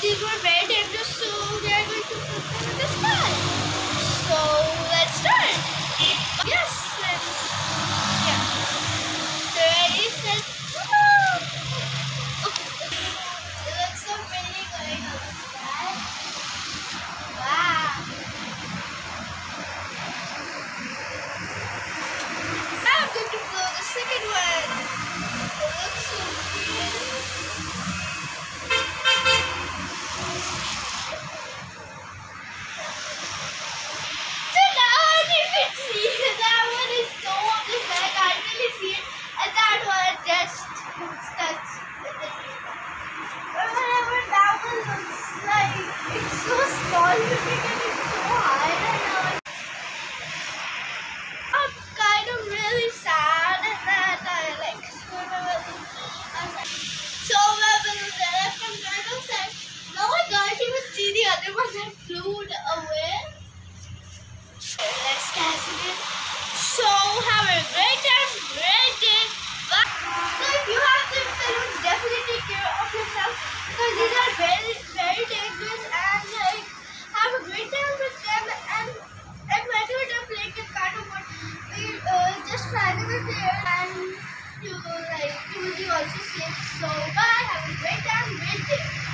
these were very dangerous, that. Now I can't even see the other one that flew away. Let's catch it. So have a great time, great day. Bye. So if you have them balloons, definitely take care of yourself because these are very, very dangerous and like have a great time with them and like when you're done playing in kind of what we uh, just fly them in the and you like you will be also safe. So bye, have a great time, great day.